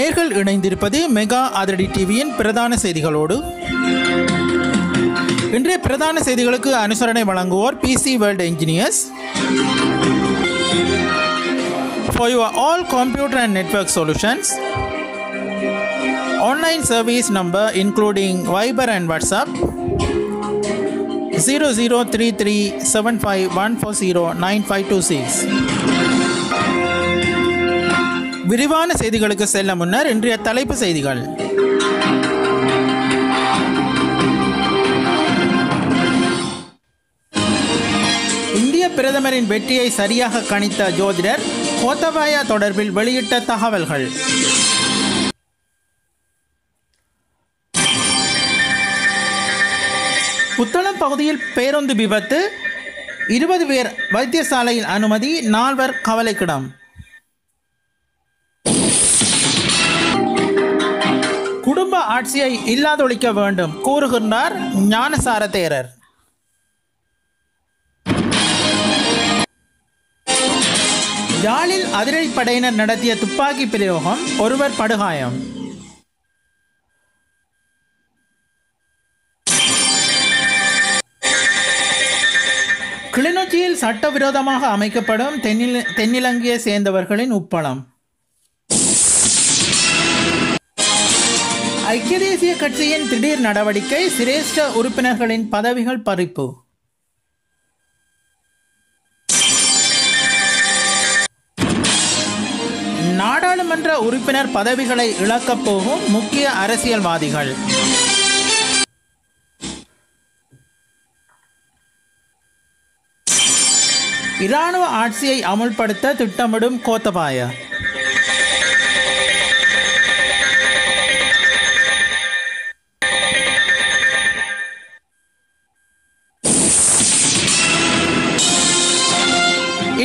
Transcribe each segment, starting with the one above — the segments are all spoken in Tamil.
நேர்கள் இணைந்திருப்பது மெகா அதிரடி டிவியின் பிரதான செய்திகளோடு. இன்றைய பிரதான செய்திகளுக்கு அனுசரணை வழங்குவோர் PC world engineers for your all computer and network solutions online service number including Viber and WhatsApp zero zero three three seven five one four zero nine five two six விரிவான செய்திகளுக்கு செல்ல முன்னர் இன்றைய தலைப்பு செய்திகள். இந்திய பிரதமரின் வெற்றியை சரியாக கணித்த ஜோதிடர் கோத்தபாயா தொடர்பில் வெளியிட்ட தகவல்கள். புத்தளம் பகுதியில் பேருந்து விபத்து. இருபது பேர் வைத்தியசாலையில் அனுமதி நால்வர் கவலைக்கிடம். ஆட்சியை இல்லாதொழிக்க வேண்டும் கூறுகின்றார் ஞானசார தேரர் யாழில் அதிரடிப்படையினர் நடத்திய துப்பாக்கி பிரயோகம் ஒருவர் படுகாயம். கிளிநொச்சியில் சட்டவிரோதமாக அமைக்கப்படும் தென்னில தென்னிலங்கையை சேர்ந்தவர்களின் உப்பளம். ஐக்கிய தேசிய கட்சியின் திடீர் நடவடிக்கை சிரேஷ்ட உறுப்பினர்களின் பதவிகள் பறிப்பு. நாடாளுமன்ற உறுப்பினர் பதவிகளை இழக்கப் போகும் முக்கிய அரசியல்வாதிகள். இராணுவ ஆட்சியை அமுல்படுத்த திட்டமிடும் கோத்தபாய.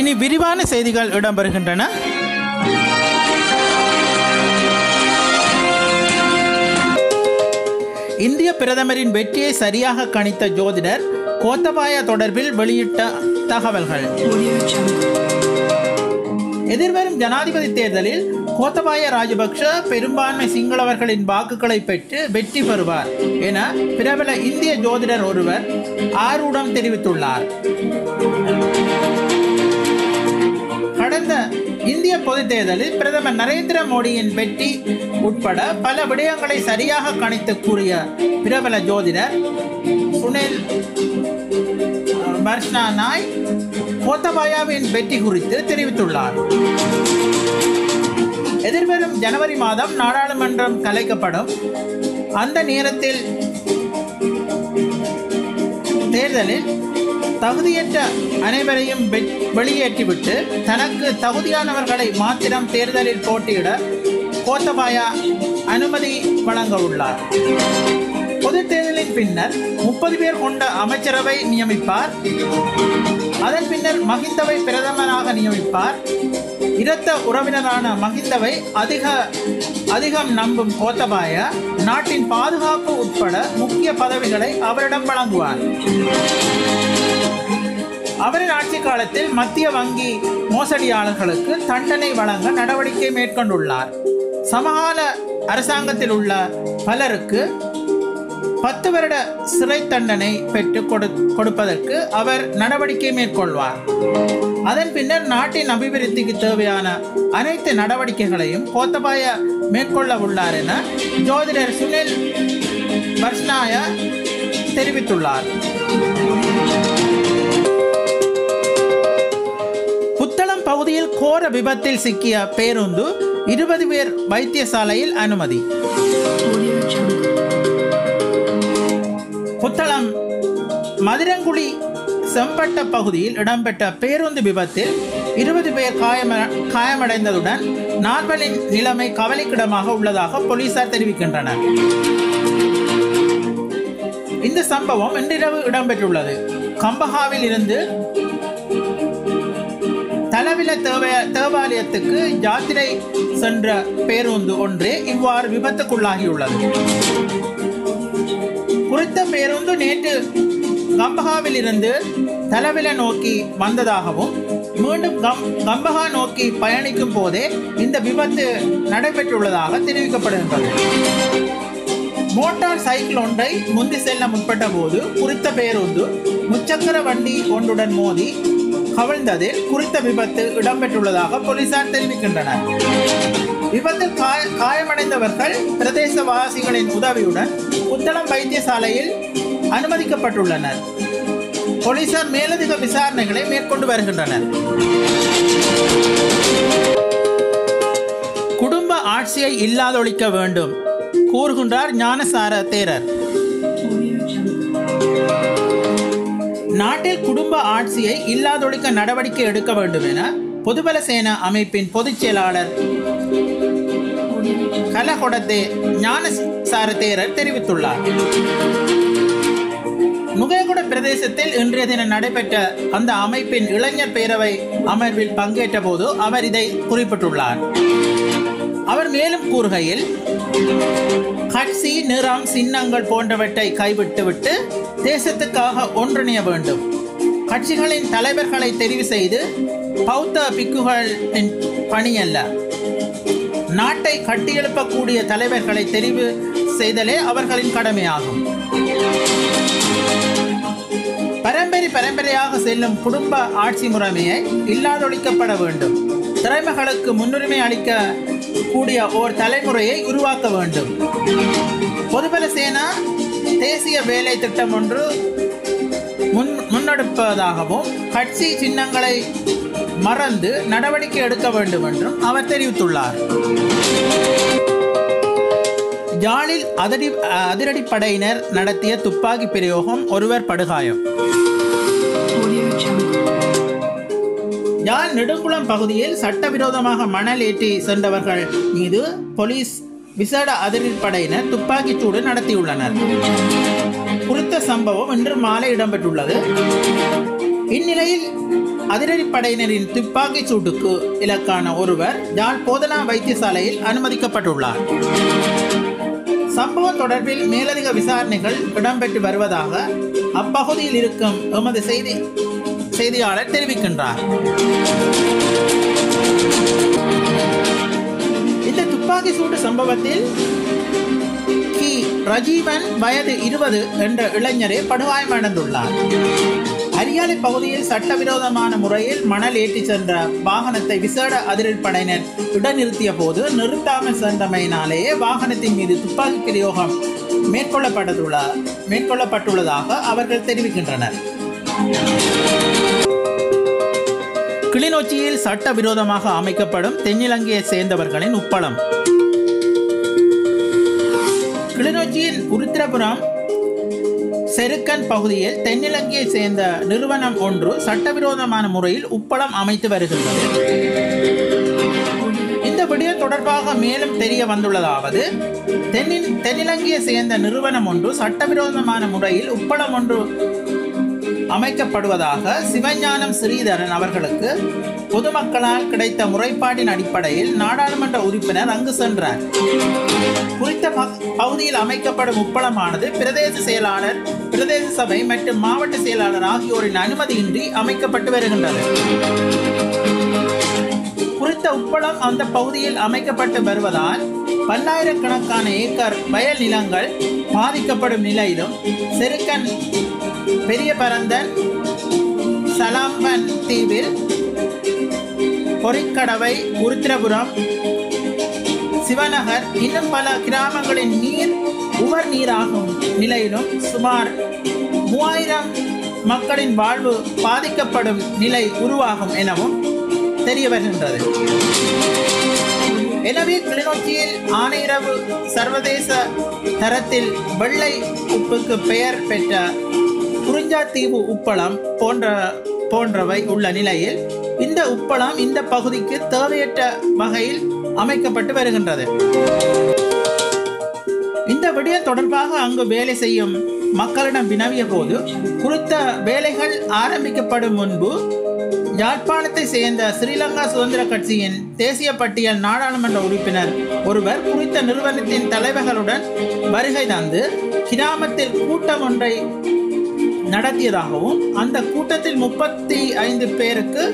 இனி விரிவான செய்திகள் இடம்பெறுகின்றன. இந்திய பிரதமரின் வெற்றியை சரியாக கணித்த ஜோதிடர் கோத்தபாய தொடர்பில் வெளியிட்ட தகவல்கள். எதிர்வரும் ஜனாதிபதி தேர்தலில் கோத்தபாய ராஜபக்ஷ பெரும்பான்மை சிங்களவர்களின் வாக்குகளை பெற்று வெற்றி பெறுவார் என பிரபல இந்திய ஜோதிடர் ஒருவர் ஆரூடம் தெரிவித்துள்ளார். இந்திய பொதுத் தேர்தலில் பிரதமர் நரேந்திர மோடியின் வெற்றி உட்பட பல விடயங்களை சரியாக கணித்து கூறிய பிரபல ஜோதிடர் சுனில் வர்ஷ்னா நாய் கோத்தபாயாவின் வெற்றி குறித்து தெரிவித்துள்ளார். எதிர்வரும் ஜனவரி மாதம் நாடாளுமன்றம் கலைக்கப்படும். அந்த நேரத்தில் தேர்தலில் தகுதியற்ற அனைவரையும் வெளியேற்றிவிட்டு தனக்கு தகுதியானவர்களை மாத்திரம் தேர்தலில் போட்டியிட கோத்தபாயா அனுமதி வழங்க உள்ளார் பொது தேர்தலின் பின்னர் முப்பது பேர் கொண்ட அமைச்சரவை நியமிப்பார். அதன் பின்னர் மகிந்தவை பிரதமராக நியமிப்பார். இரத்த உறவினரான மகிந்தவை அதிக அதிகம் நம்பும் கோத்தபாய நாட்டின் பாதுகாப்பு உட்பட முக்கிய பதவிகளை அவரிடம் வழங்குவார். அவரின் ஆட்சி காலத்தில் மத்திய வங்கி மோசடியாளர்களுக்கு தண்டனை வழங்க நடவடிக்கை மேற்கொண்டுள்ளார். சமகால அரசாங்கத்தில் உள்ள பலருக்கு பத்து வருட சிறை தண்டனை பெற்று கொடு கொடுப்பதற்கு அவர் நடவடிக்கை மேற்கொள்வார். அதன் பின்னர் நாட்டின் அபிவிருத்திக்கு தேவையான அனைத்து நடவடிக்கைகளையும் கோத்தபாய மேற்கொள்ள உள்ளார் என ஜோதிடர் சுனில் வர்ஷ்னாய தெரிவித்துள்ளார். பகுதியில் கோர விபத்தில் சிக்கிய பேருந்து இருபது பேர் வைத்தியசாலையில் அனுமதி. புத்தளம் மதுரங்குடி செம்பட்ட பகுதியில் இடம்பெற்ற பேருந்து விபத்தில் இருபது பேர் காயம காயமடைந்ததுடன் நால்வரின் நிலைமை கவலைக்கிடமாக உள்ளதாக போலீசார் தெரிவிக்கின்றனர். இந்த சம்பவம் இன்றிரவு இடம்பெற்றுள்ளது. கம்பஹாவில் இருந்து தலவில தேவ தேவாலயத்துக்கு யாத்திரை சென்ற பேருந்து ஒன்றே இவ்வாறு விபத்துக்குள்ளாகியுள்ளது. குறித்த பேருந்து நேற்று கம்பகாவில் இருந்து தலவில நோக்கி வந்ததாகவும் மீண்டும் கம் கம்பஹா நோக்கி பயணிக்கும் போதே இந்த விபத்து நடைபெற்றுள்ளதாக தெரிவிக்கப்படுகின்றது. மோட்டார் சைக்கிள் ஒன்றை முந்தி செல்ல முற்பட்ட போது குறித்த பேருந்து முச்சக்கர வண்டி ஒன்றுடன் மோதி கவிழ்ந்ததில் குறித்த விபத்து இடம்பெற்றுள்ளதாக போலீசார் தெரிவிக்கின்றனர். விபத்தில் காய- காயமடைந்தவர்கள் பிரதேசவாசிகளின் உதவியுடன் புத்தளம் வைத்தியசாலையில் அனுமதிக்கப்பட்டுள்ளனர். போலீசார் மேலதிக விசாரணைகளை மேற்கொண்டு வருகின்றனர். குடும்ப ஆட்சியை இல்லாதொழிக்க வேண்டும் கூறுகின்றார் ஞானசார தேரர். நாட்டில் குடும்ப ஆட்சியை இல்லாதொழிக்க நடவடிக்கை எடுக்க வேண்டும் என பொதுபல சேனா அமைப்பின் பொதுச் செயலாளர் கலகொடத்தே ஞானசார தேரர் தெரிவித்துள்ளார். நுகேகுட பிரதேசத்தில் இன்றைய தினம் நடைபெற்ற அந்த அமைப்பின் இளைஞர் பேரவை அமர்வில் பங்கேற்ற போது அவர் இதை குறிப்பிட்டுள்ளார். அவர் மேலும் கூறுகையில் கட்சி நிறம் சின்னங்கள் போன்றவற்றை கைவிட்டுவிட்டு தேசத்துக்காக ஒன்றிணைய வேண்டும். கட்சிகளின் தலைவர்களை தெரிவு செய்து பௌத்த பிக்குகளின் பணியல்ல நாட்டை கட்டியெழுப்பக்கூடிய தலைவர்களை தெரிவு செய்தலே அவர்களின் கடமையாகும். பரம்பரை பரம்பரையாக செல்லும் குடும்ப ஆட்சி முறைமையை இல்லாதொழிக்கப்பட வேண்டும். திறமைகளுக்கு முன்னுரிமை அளிக்க கூடிய ஓர் தலைமுறையை உருவாக்க வேண்டும். பொதுபல சேனா தேசிய வேலை திட்டம் ஒன்று முன் முன்னெடுப்பதாகவும் கட்சி சின்னங்களை மறந்து நடவடிக்கை எடுக்க வேண்டும் என்றும் அவர் தெரிவித்துள்ளார். யாழில் அதிரடி அதிரடிப்படையினர் நடத்திய துப்பாக்கி பிரயோகம் ஒருவர் படுகாயம். யாழ் நெடுங்குளம் பகுதியில் சட்டவிரோதமாக மணல் ஏற்றி சென்றவர்கள் மீது போலீஸ் விசேட அதிரடிப்படையினர் துப்பாக்கிச் சூடு நடத்தியுள்ளனர். குறித்த சம்பவம் இன்று மாலை இடம்பெற்றுள்ளது. இந்நிலையில் அதிரடிப்படையினரின் துப்பாக்கிச் சூட்டுக்கு இலக்கான ஒருவர் யாழ் போதனா வைத்தியசாலையில் அனுமதிக்கப்பட்டுள்ளார். சம்பவம் தொடர்பில் மேலதிக விசாரணைகள் இடம்பெற்று வருவதாக அப்பகுதியில் இருக்கும் எமது செய்தி செய்தியாளர் தெரிவிக்கின்றார். துப்பாக்கி சூடு சம்பவத்தில் கி. ரஜீவன் வயது இருபது என்ற இளைஞரே படுகாயமடைந்துள்ளார் அரியாலை பகுதியில் சட்டவிரோதமான முறையில் மணல் ஏற்றி சென்ற வாகனத்தை விசேட அதிரடிப்படையினர் இடநிறுத்திய போது நிறுத்தாமல் சென்றமையினாலேயே வாகனத்தின் மீது துப்பாக்கி பிரயோகம் மேற்கொள்ளப்பட்டுள்ள மேற்கொள்ளப்பட்டுள்ளதாக அவர்கள் தெரிவிக்கின்றனர். கிளிநொச்சியில் சட்டவிரோதமாக அமைக்கப்படும் தென்னிலங்கையை சேர்ந்தவர்களின் உப்பளம். கிளிநொச்சியில் உருத்திரபுரம் செருக்கன் பகுதியில் தென்னிலங்கையை சேர்ந்த நிறுவனம் ஒன்று சட்டவிரோதமான முறையில் உப்பளம் அமைத்து வருகின்றது. இந்த விடயம் தொடர்பாக மேலும் தெரிய வந்துள்ளதாவது தென்னின் தென்னிலங்கையை சேர்ந்த நிறுவனம் ஒன்று சட்டவிரோதமான முறையில் உப்பளம் ஒன்று அமைக்கப்படுவதாக சிவஞானம் ஸ்ரீதரன் அவர்களுக்கு பொதுமக்களால் கிடைத்த முறைப்பாட்டின் அடிப்படையில் நாடாளுமன்ற உறுப்பினர் அங்கு சென்றார். குறித்த பகுதியில் அமைக்கப்படும் உப்பளமானது பிரதேச செயலாளர் பிரதேச சபை மற்றும் மாவட்ட செயலாளர் ஆகியோரின் அனுமதியின்றி அமைக்கப்பட்டு வருகின்றது. குறித்த உப்பளம் அந்த பகுதியில் அமைக்கப்பட்டு வருவதால் பல்லாயிரக்கணக்கான ஏக்கர் வயல் நிலங்கள் பாதிக்கப்படும் நிலையிலும் செருக்கன் பெரிய பரந்தன் சலாம்பன் தீவில் பொறிக்கடவை உருத்திரபுரம் சிவநகர். இன்னும் பல கிராமங்களின் நீர் உவர் நீராகும் நிலையிலும் சுமார் மூவாயிரம் மக்களின் வாழ்வு பாதிக்கப்படும் நிலை உருவாகும் எனவும் தெரிய வருகின்றது. எனவே கிளிநொச்சியில் ஆனையிரவு சர்வதேச தரத்தில் வெள்ளை உப்புக்கு பெயர் பெற்ற குறிஞ்சாத்தீவு உப்பளம் போன்ற போன்றவை உள்ள நிலையில் இந்த உப்பளம் இந்த பகுதிக்கு தேவையற்ற வகையில் அமைக்கப்பட்டு வருகின்றது. இந்த விடயம் தொடர்பாக அங்கு வேலை செய்யும் மக்களிடம் வினவிய போது குறித்த வேலைகள் ஆரம்பிக்கப்படும் முன்பு யாழ்ப்பாணத்தை சேர்ந்த ஸ்ரீலங்கா சுதந்திர கட்சியின் தேசிய பட்டியல் நாடாளுமன்ற உறுப்பினர் ஒருவர் குறித்த நிறுவனத்தின் தலைவர்களுடன் வருகை தந்து கிராமத்தில் கூட்டம் ஒன்றை நடத்தியதாகவும் அந்த கூட்டத்தில் முப்பத்தி ஐந்து பேருக்கு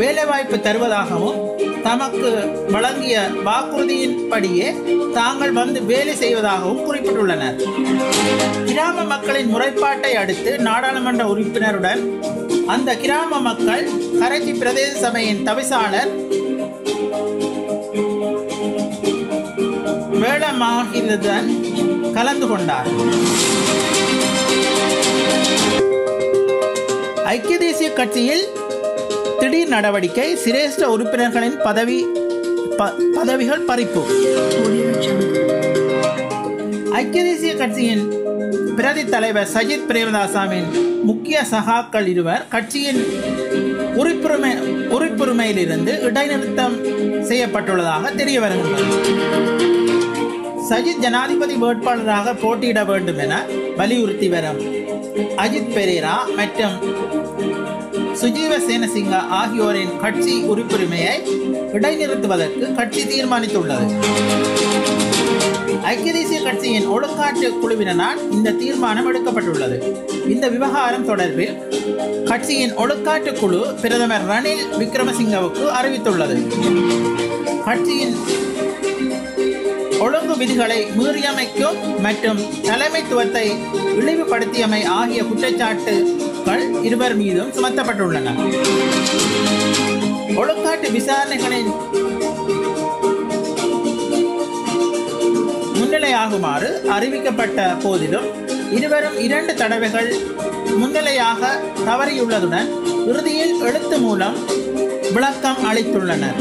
வேலைவாய்ப்பு தருவதாகவும் தமக்கு வழங்கிய வாக்குறுதியின்படியே தாங்கள் வந்து வேலை செய்வதாகவும் குறிப்பிட்டுள்ளனர். கிராம மக்களின் முறைப்பாட்டை அடுத்து நாடாளுமன்ற உறுப்பினருடன் அந்த கிராம மக்கள் கரைச்சி பிரதேச சபையின் தவிசாளர் வேளமாகிலுடன் கலந்து கொண்டார். ஐக்கிய தேசிய கட்சியில் திடீர் நடவடிக்கை சிரேஷ்ட உறுப்பினர்களின் பதவி ப- பதவிகள் பறிப்பு. ஐக்கிய தேசிய கட்சியின் பிரதி தலைவர் சஜித் பிரேமதாசாவின் முக்கிய சகாக்கள் இருவர் கட்சியின் உறுப்புரிமை உறுப்புரிமையிலிருந்து இடைநிறுத்தம் செய்யப்பட்டுள்ளதாக தெரிய வருகின்றது. சஜித் ஜனாதிபதி வேட்பாளராக போட்டியிட வேண்டும் என வலியுறுத்தி வரும் அஜித் பெரேரா மற்றும் சுஜீவ சேனசிங்கா ஆகியோரின் கட்சி உறுப்புரிமையை இடைநிறுத்துவதற்கு கட்சி தீர்மானித்துள்ளது. ஐக்கிய தேசிய கட்சியின் ஒழுக்காற்று குழுவினரால் இந்த தீர்மானம் எடுக்கப்பட்டுள்ளது. இந்த விவகாரம் தொடர்பில் கட்சியின் ஒழுக்காற்று குழு பிரதமர் ரணில் விக்ரமசிங்கவுக்கு அறிவித்துள்ளது. கட்சியின் ஒழுங்கு விதிகளை மீறியமைக்கும் மற்றும் தலைமைத்துவத்தை இழிவுபடுத்தியமை ஆகிய குற்றச்சாட்டுகள் இருவர் மீதும் சுமத்தப்பட்டுள்ளன. ஒழுக்காட்டு விசாரணைகளின் முன்னிலையாகுமாறு அறிவிக்கப்பட்ட போதிலும் இருவரும் இரண்டு தடவைகள் முன்னிலையாக தவறியுள்ளதுடன் இறுதியில் எழுத்து மூலம் விளக்கம் அளித்துள்ளனர்.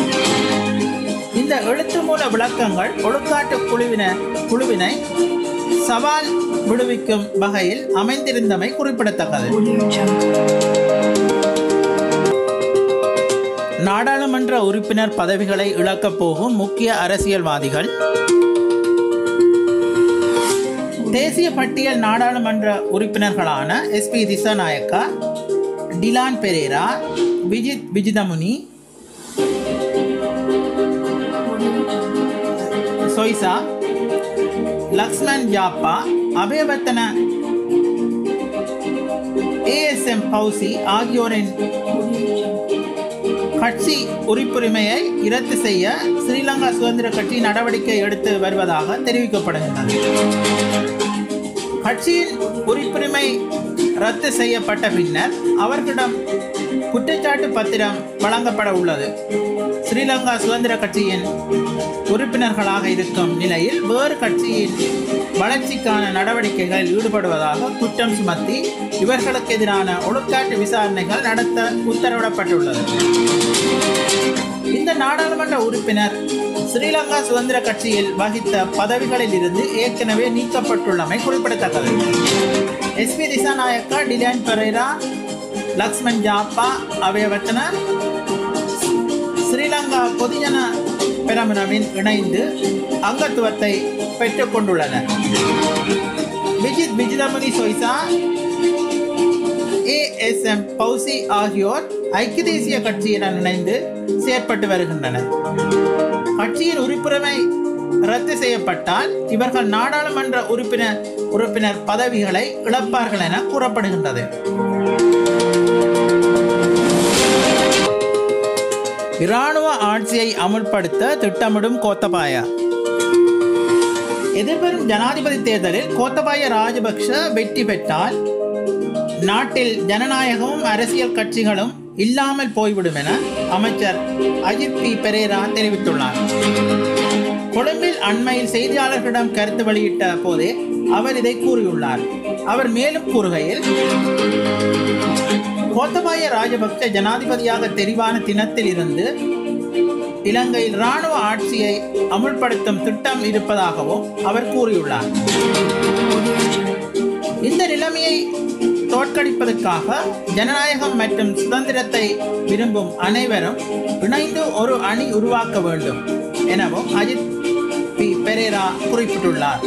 இந்த எழுத்து மூல விளக்கங்கள் ஒழுக்காட்டு குழுவின குழுவினை சவால் விடுவிக்கும் வகையில் அமைந்திருந்தமை குறிப்பிடத்தக்கது. நாடாளுமன்ற உறுப்பினர் பதவிகளை இழக்கப் போகும் முக்கிய அரசியல்வாதிகள். தேசிய பட்டியல் நாடாளுமன்ற உறுப்பினர்களான எஸ்பி திசாநாயக்கா டிலான் பெரேரா விஜித் விஜிதமுனி சொய்சா லக்ஷ்மண் ஜாப்பா அபயவர்த்தன ஏஎஸ்எம் பௌசி ஆகியோரின் கட்சி உறுப்புரிமையை இரத்து செய்ய ஸ்ரீலங்கா சுதந்திர கட்சி நடவடிக்கை எடுத்து வருவதாக தெரிவிக்கப்படுகின்றது. கட்சியின் உறுப்புரிமை ரத்து செய்யப்பட்ட பின்னர் அவர்களிடம் குற்றச்சாட்டு பத்திரம் வழங்கப்பட உள்ளது. ஸ்ரீலங்கா சுதந்திர கட்சியின் உறுப்பினர்களாக இருக்கும் நிலையில் வேறு கட்சியின் வளர்ச்சிக்கான நடவடிக்கைகளில் ஈடுபடுவதாக குற்றம் சுமத்தி இவர்களுக்கு எதிரான ஒழுக்காட்டு விசாரணைகள் நடத்த உத்தரவிடப்பட்டுள்ளது. இந்த நாடாளுமன்ற உறுப்பினர் ஸ்ரீலங்கா சுதந்திர கட்சியில் வகித்த பதவிகளில் இருந்து ஏற்கனவே நீக்கப்பட்டுள்ளமை குறிப்பிடத்தக்கது. எஸ்பி திசாநாயக்கா டிலான் பெரேரா லக்ஷ்மண் ஜாப்பா அவையவர்த்தன ஸ்ரீலங்கா பொதுஜன பெரமுனவின் இணைந்து அங்கத்துவத்தை பெற்றுக் கொண்டுள்ளனர். Vijith Vijithamuni Soysa A S M Fowzie ஆகியோர் ஐக்கிய தேசிய கட்சியுடன் இணைந்து செயற்பட்டு வருகின்றனர். கட்சியின் உறுப்புரிமை ரத்து செய்யப்பட்டால் இவர்கள் நாடாளுமன்ற உறுப்பினர் உறுப்பினர் பதவிகளை இழப்பார்கள் என கூறப்படுகின்றது. இராணுவ ஆட்சியை அமுல்படுத்த திட்டமிடும் கோத்தபாயா. எதிர்வரும் ஜனாதிபதி தேர்தலில் கோத்தபாய ராஜபக்ஷ வெற்றி பெற்றால் நாட்டில் ஜனநாயகமும் அரசியல் கட்சிகளும் இல்லாமல் போய்விடும் என அமைச்சர் அஜித் பி. பெரேரா தெரிவித்துள்ளார். கொழும்பில் அண்மையில் செய்தியாளர்களிடம் கருத்து வெளியிட்ட போதே அவர் இதை கூறியுள்ளார். அவர் மேலும் கூறுகையில் கோத்தபாய ராஜபக்ச ஜனாதிபதியாக தெரிவான தினத்தில் இருந்து இலங்கையில் இராணுவ ஆட்சியை அமுல்படுத்தும் திட்டம் இருப்பதாகவும் அவர் கூறியுள்ளார். இந்த நிலைமையை தோற்கடிப்பதற்காக ஜனநாயகம் மற்றும் சுதந்திரத்தை விரும்பும் அனைவரும் இணைந்து ஒரு அணி உருவாக்க வேண்டும் எனவும் அஜித் பி. பெரேரா குறிப்பிட்டுள்ளார்.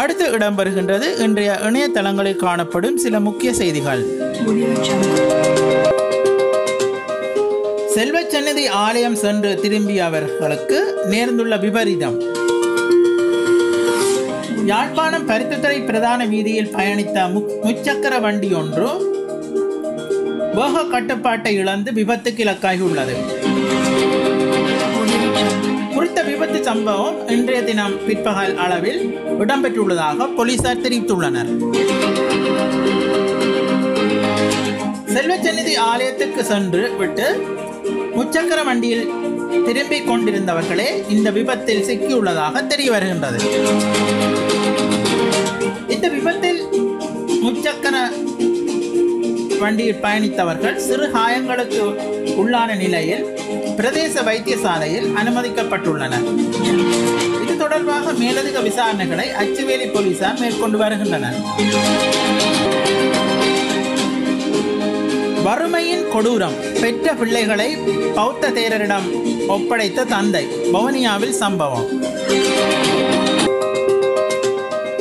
அடுத்து இடம்பெறுகின்றது இன்றைய இணையதளங்களில் காணப்படும் சில முக்கிய செய்திகள். செல்வச்சன்னதி ஆலயம் சென்று திரும்பியவர்களுக்கு நேர்ந்துள்ள விபரீதம். யாழ்ப்பாணம் பருத்தித்துறை பிரதான வீதியில் பயணித்த முச்சக்கர வண்டி ஒன்று வேக கட்டுப்பாட்டை இழந்து விபத்துக்கு இலக்காகியுள்ளது. சம்பவம் இன்றைய தினம் பிற்பகல் அளவில் இடம்பெற்றுள்ளதாக போலீசார் தெரிவித்துள்ளனர். செல்வச்சந்நிதி ஆலயத்துக்கு சென்று விட்டு முச்சக்கர வண்டியில் திரும்பிக் கொண்டிருந்தவர்களே இந்த விபத்தில் சிக்கியுள்ளதாக தெரிய வருகின்றது இந்த விபத்தில் முச்சக்கர வண்டியில் பயணித்தவர்கள் சிறு காயங்களுக்கு உள்ளான நிலையில் பிரதேச வைத்தியசாலையில் அனுமதிக்கப்பட்டுள்ளனர் இது தொடர்பாக மேலதிக விசாரணைகளை அச்சுவேலி போலீசார் மேற்கொண்டு வருகின்றனர். வறுமையின் கொடூரம் பெற்ற பிள்ளைகளை பௌத்த தேரரிடம் ஒப்படைத்த தந்தை. பவனியாவில் சம்பவம்.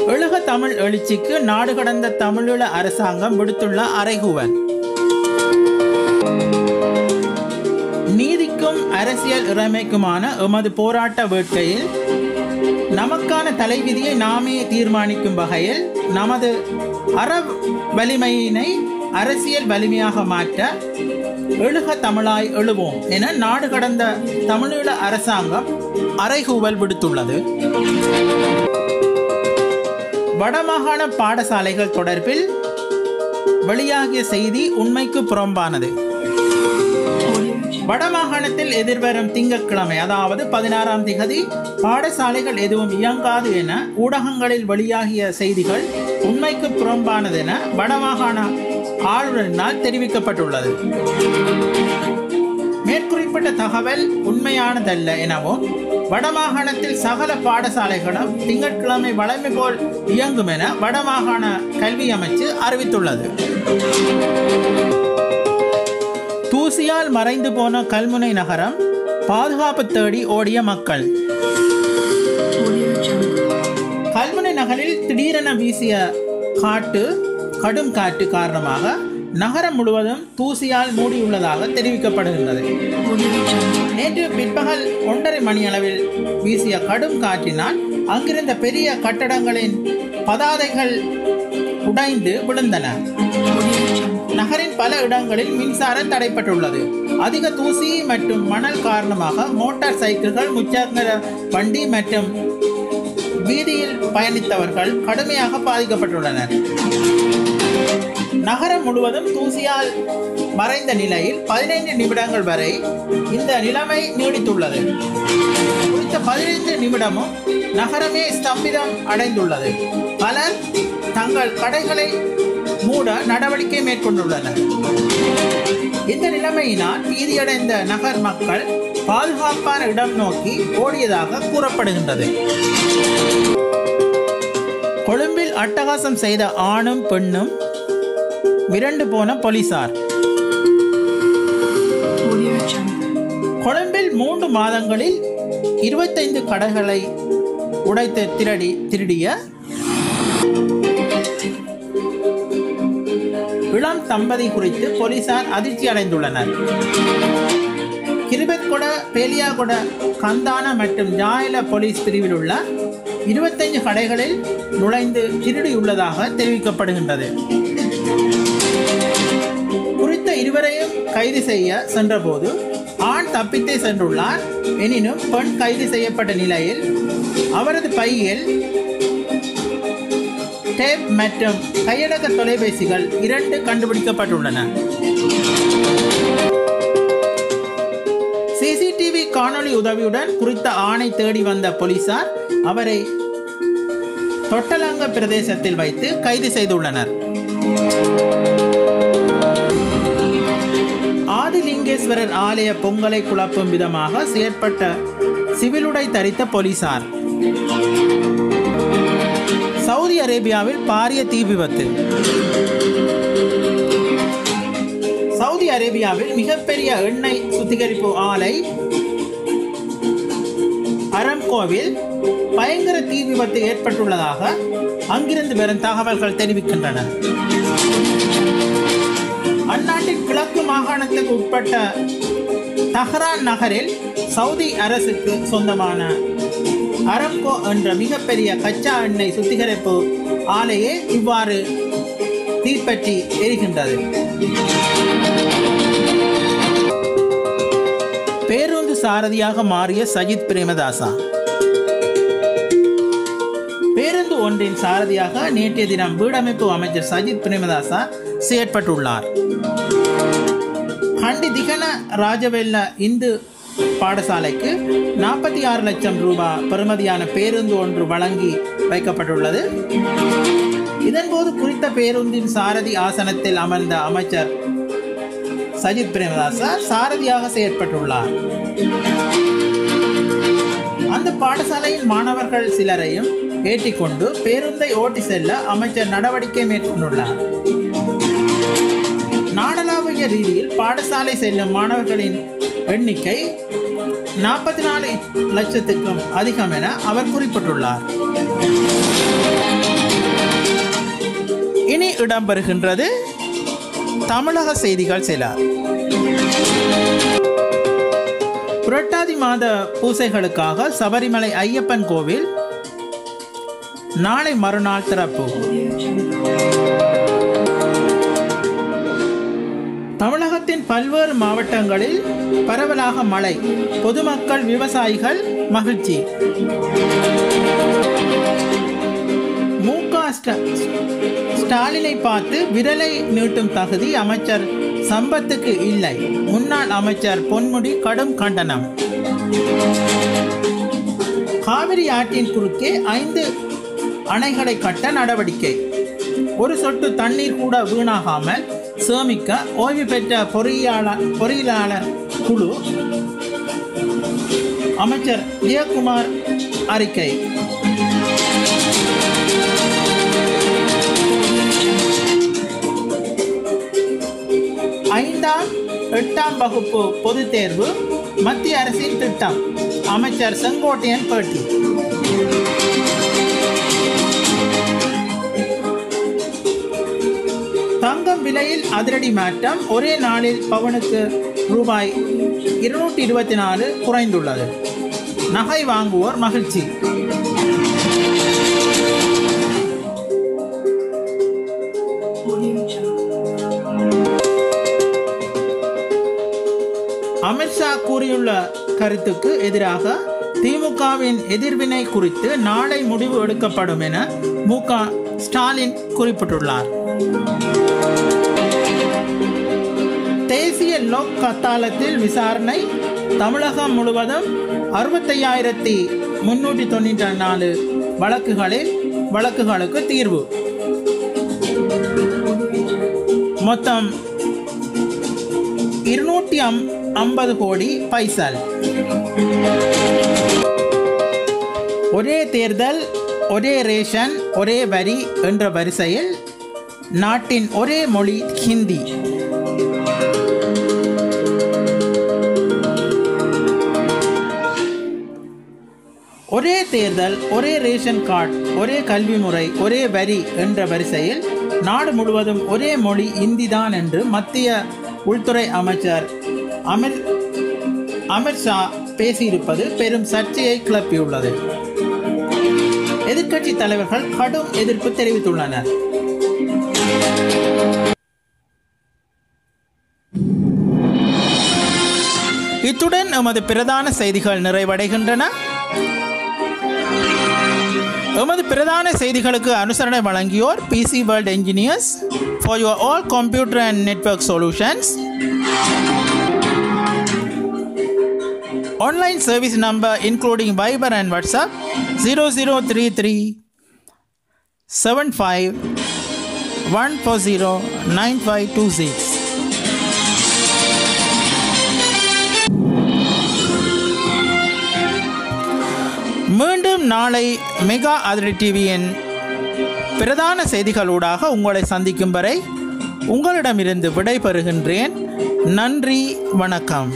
எழுக தமிழ் எழுச்சிக்கு நாடு கடந்த தமிழீழ அரசாங்கம் விடுத்துள்ள அறைகூவல். இறைமைக்குமான எமது போராட்ட வேட்கையில் நமக்கான தலைவிதியை நாமே தீர்மானிக்கும் வகையில் நமது அற வலிமையினை அரசியல் வலிமையாக மாற்ற எழுக தமிழாய் எழுவோம் என நாடு கடந்த தமிழீழ அரசாங்கம் அறைகூவல் விடுத்துள்ளது. வடமாகாண பாடசாலைகள் தொடர்பில் வெளியாகிய செய்தி உண்மைக்கு புறம்பானது. வடமாகாணத்தில் எதிர்வரும் திங்கட்கிழமை அதாவது பதினாறாம் திகதி பாடசாலைகள் எதுவும் இயங்காது என ஊடகங்களில் வெளியாகிய செய்திகள் உண்மைக்கு புறம்பானது என வடமாகாண ஆளுநரினால் தெரிவிக்கப்பட்டுள்ளது. மேற்குறிப்பிட்ட தகவல் உண்மையானதல்ல எனவும் வடமாகாணத்தில் சகல பாடசாலைகளும் திங்கட்கிழமை வழமை போல் இயங்கும் என வடமாகாண கல்வி அமைச்சு அறிவித்துள்ளது. தூசியால் மறைந்து போன கல்முனை நகரம் பாதுகாப்பு தேடி ஓடிய மக்கள். கல்முனை நகரில் திடீரென வீசிய காட்டு கடும் காற்று காரணமாக நகரம் முழுவதும் தூசியால் மூடியுள்ளதாக தெரிவிக்கப்படுகின்றது. நேற்று பிற்பகல் ஒன்றரை மணி அளவில் வீசிய கடும் காற்றினால் அங்கிருந்த பெரிய கட்டடங்களின் பதாதைகள் உடைந்து விழுந்தன. நகரின் பல இடங்களில் மின்சாரம் தடைப்பட்டுள்ளது. அதிக தூசி மற்றும் மணல் காரணமாக மோட்டார் சைக்கிள்கள் முச்சக்கர வண்டி மற்றும் வீதியில் பயணித்தவர்கள் கடுமையாக பாதிக்கப்பட்டுள்ளனர். நகரம் முழுவதும் தூசியால் மறைந்த நிலையில் பதினைந்து நிமிடங்கள் வரை இந்த நிலைமை நீடித்துள்ளது. குறித்த பதினைந்து நிமிடமும் நகரமே ஸ்தம்பிதம் அடைந்துள்ளது. பலர் தங்கள் கடைகளை மூட நடவடிக்கை மேற்கொண்டுள்ளனர். இந்த நிலைமையினால் பீதியடைந்த நகர் மக்கள் பாதுகாப்பான இடம் நோக்கி ஓடியதாக கூறப்படுகின்றது. கொழும்பில் அட்டகாசம் செய்த ஆணும் பெண்ணும் மிரண்டு போன போலீசார். கொழும்பில் மூன்று மாதங்களில் இருபத்தைந்து கடைகளை உடைத்து திருடி திருடிய இளம் தம்பதி குறித்து போலீசார் அதிர்ச்சி அடைந்துள்ளனர். கிருபெத்கொட பேலியாகொட கந்தான மற்றும் ஜாயல போலீஸ் பிரிவில் உள்ள இருபத்தைந்து கடைகளில் நுழைந்து திருடியுள்ளதாக தெரிவிக்கப்படுகின்றது. குறித்த இருவரையும் கைது செய்ய சென்றபோது ஆண் தப்பித்தே சென்றுள்ளார். எனினும் பெண் கைது செய்யப்பட்ட நிலையில் அவரது பையில் டேப் மற்றும் கையடக்க தொலைபேசிகள் இரண்டு கண்டுபிடிக்கப்பட்டுள்ளன. சிசிடிவி காணொளி உதவியுடன் குறித்த ஆணை தேடி வந்த போலீசார் அவரை தொட்டலங்க பிரதேசத்தில் வைத்து கைது செய்துள்ளனர். ஆதிலிங்கேஸ்வரர் ஆலய பொங்கலை குழப்பும் விதமாக செயற்பட்ட சிவிலுடை தரித்த போலீசார். அரேபியாவில் பாரிய தீ விபத்து. சவுதி அரேபியாவில் மிகப்பெரிய எண்ணெய் சுத்திகரிப்பு ஆலை அரம்கோவில் பயங்கர தீ விபத்து ஏற்பட்டுள்ளதாக அங்கிருந்து வரும் தகவல்கள் தெரிவிக்கின்றன. அந்நாட்டின் கிழக்கு மாகாணத்துக்கு உட்பட்ட தஹ்ரான் நகரில் சவுதி அரசுக்கு சொந்தமான அரம்கோ என்ற மிகப்பெரிய கச்சா எண்ணெய் சுத்திகரிப்பு ஆலையே இவ்வாறு தீப்பற்றி எரிகின்றது. பேருந்து சாரதியாக மாறிய சஜித் பிரேமதாசா. பேருந்து ஒன்றின் சாரதியாக நேற்றைய தினம் வீடமைப்பு அமைச்சர் சஜித் பிரேமதாசா செயற்பட்டுள்ளார். ஹண்டி திகன ராஜவெல்ல இந்து பாடசாலைக்கு நாற்பத்தி ஆறு லட்சம் ரூபாய் பெறுமதியான பேருந்து ஒன்று வழங்கி வைக்கப்பட்டுள்ளது. இதன்போது குறித்த பேருந்தின் சாரதி ஆசனத்தில் அமர்ந்த அமைச்சர் சஜித் பிரேமதாசா சாரதியாக செயற்பட்டுள்ளார். அந்த பாடசாலையின் மாணவர்கள் சிலரையும் ஏற்றிக்கொண்டு பேருந்தை ஓட்டி செல்ல அமைச்சர் நடவடிக்கை மேற்கொண்டுள்ளார். நாடளாவிய ரீதியில் பாடசாலை செல்லும் மாணவர்களின் எண்ணிக்கை நாற்பத்தி நாலு லட்சத்துக்கும் அதிகம் என அவர் குறிப்பிட்டுள்ளார். இனி இடம்பெறுகின்றது தமிழக செய்திகள் சில புரட்டாதி மாத பூசைகளுக்காக சபரிமலை ஐயப்பன் கோவில் நாளை மறுநாள் திறப்பு. தமிழகத்தின் பல்வேறு மாவட்டங்களில் பரவலாக மழை பொதுமக்கள் விவசாயிகள் மகிழ்ச்சி. ஸ்டாலினை பார்த்து விரலை நீட்டும் தகுதி அமைச்சர் சம்பத்துக்கு இல்லை. முன்னாள் அமைச்சர் பொன்முடி கடும் கண்டனம். காவிரி ஆற்றின் குறுக்கே ஐந்து அணைகளை கட்ட நடவடிக்கை. ஒரு சொட்டு தண்ணீர் கூட வீணாகாமல் சேமிக்க ஓய்வு பெற்ற பொறியாளர் பொறியியலாளர் குழு அமைச்சர் ஜெயக்குமார் அறிக்கை. ஐந்தாம் எட்டாம் வகுப்பு பொதுத் தேர்வு மத்திய அரசின் திட்டம். அமைச்சர் செங்கோட்டையன் பேட்டி. தங்கம் விலையில் அதிரடி மாற்றம் ஒரே நாளில் பவனுக்கு ரூபாய் இருநூற்றி இருபத்தி நாலு குறைந்துள்ளது. நகை வாங்குவோர் மகிழ்ச்சி. கருத்துக்கு எதிராக திமுகவின் எதிர்வினை குறித்து நாளை முடிவு எடுக்கப்படும் என மு க ஸ்டாலின் குறிப்பிட்டுள்ளார். தேசிய லோக் கத்தாலத்தில் விசாரணை தமிழகம் முழுவதும் அறுபத்தையாயிரத்தி முன்னூற்றி தொண்ணூற்றி நாலு வழக்குகளில் வழக்குகளுக்கு தீர்வு. மொத்தம் இருநூற்றி அம் ஐம்பது கோடி பைசல் ஒரே தேர்தல் ஒரே ரேஷன் ஒரே வரி என்ற வரிசையில் நாட்டின் ஒரே மொழி ஹிந்தி ஒரே தேர்தல் ஒரே ரேஷன் கார்டு ஒரே கல்வி முறை ஒரே வரி என்ற வரிசையில் நாடு முழுவதும் ஒரே மொழி இந்திதான் என்று மத்திய உள்துறை அமைச்சர் அமித் அமித்ஷா பேசியிருப்பது பெரும் சர்ச்சையை கிளப்பியுள்ளது. எதிர்க்கட்சி தலைவர்கள் கடும் எதிர்ப்பு தெரிவித்துள்ளனர். இத்துடன் எமது பிரதான செய்திகள் நிறைவடைகின்றன. எமது பிரதான செய்திகளுக்கு அனுசரணை வழங்கியோர் PC world engineers for your all computer and network solutions Online service number including Viber and WhatsApp 0033 75 140 9526. மீண்டும் நாளை மெகா அதிரி டிவியின் பிரதான செய்திகளூடாக உங்களை சந்திக்கும் வரை உங்களிடமிருந்து விடைபெறுகின்றேன் நன்றி வணக்கம்